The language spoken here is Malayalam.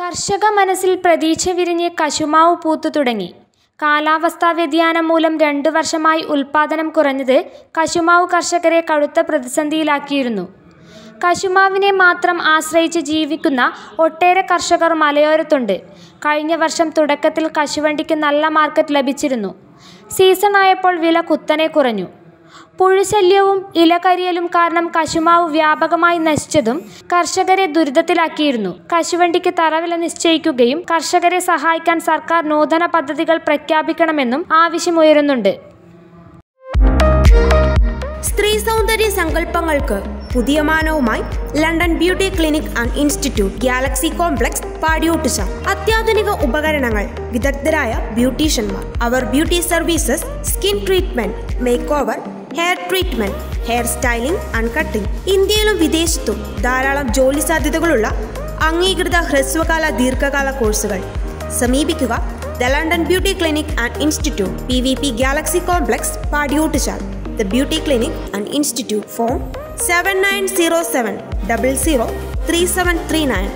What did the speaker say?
കർഷക മനസ്സിൽ പ്രതീക്ഷ വിരിഞ്ഞ് കശുമാവ് പൂത്തു തുടങ്ങി. കാലാവസ്ഥാ വ്യതിയാനം മൂലം രണ്ടു വർഷമായി ഉൽപാദനം കുറഞ്ഞത് കശുമാവ് കർഷകരെ കടുത്ത പ്രതിസന്ധിയിലാക്കിയിരുന്നു. കശുമാവിനെ മാത്രം ആശ്രയിച്ച് ജീവിക്കുന്ന ഒട്ടേറെ കർഷകർ മലയോരത്തുണ്ട്. കഴിഞ്ഞ വർഷം തുടക്കത്തിൽ കശുവണ്ടിക്ക് നല്ല മാർക്കറ്റ് ലഭിച്ചിരുന്നു. സീസൺ ആയപ്പോൾ വില കുത്തനെ കുറഞ്ഞു. പുഴുശല്യവും ഇലകരിയലും കാരണം കശുമാവ് വ്യാപകമായി നശിച്ചതും കർഷകരെ ദുരിതത്തിലാക്കിയിരുന്നു. കശുവണ്ടിക്ക് തറവില നിശ്ചയിക്കുകയും കർഷകരെ സഹായിക്കാൻ സർക്കാർ നൂതന പദ്ധതികൾ പ്രഖ്യാപിക്കണമെന്നും ആവശ്യമുയരുന്നുണ്ട്. സ്ത്രീ സൗന്ദര്യ സങ്കല്പങ്ങൾക്ക് പുതിയ മാനവുമായി London beauty clinic and institute Galaxy Complex പാടിയോട്ടിച്ച അത്യാധുനിക ഉപകരണങ്ങൾ വിദഗ്ധരായ ബ്യൂട്ടീഷ്യന്മാർ. അവർ beauty services skin treatment makeover hair treatment hair styling and cutting ഇന്ത്യയിലും വിദേശത്തും ധാരാളം ജോലി സാധ്യതകളുള്ള അംഗീകൃത ഹ്രസ്വകാല ദീർഘകാല കോഴ്സുകൾ. സമീപിക്കുക the London beauty clinic and institute P V P Galaxy Complex Padiyottuchal. The beauty clinic and institute phone seven nine zero seven double zero three seven three nine